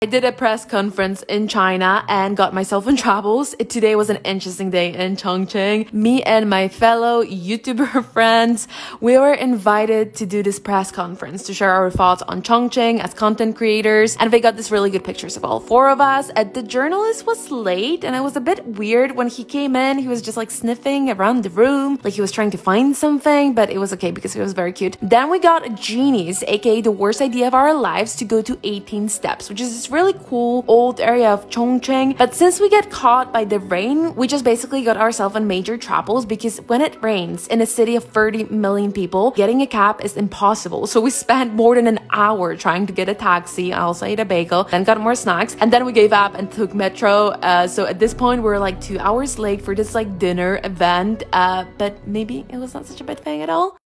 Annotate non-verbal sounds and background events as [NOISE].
I did a press conference in China and got myself in troubles. Today was an interesting day in Chongqing. Me and my fellow YouTuber [LAUGHS] friends, we were invited to do this press conference to share our thoughts on Chongqing as content creators. And they got this really good pictures of all four of us. The journalist was late and it was a bit weird when he came in. He was just like sniffing around the room, like he was trying to find something, but it was okay because he was very cute. Then we got Genies, aka the worst idea of our lives, to go to 18 steps, which is really cool old area of Chongqing. But since we get caught by the rain, we just basically got ourselves in major troubles because when it rains in a city of 30 million people, getting a cab is impossible. So we spent more than an hour trying to get a taxi. I also ate a bagel, then got more snacks, and then we gave up and took metro. Uh, so at this point, we are like two hours late for this like dinner event. Uh, but maybe it was not such a bad thing at all.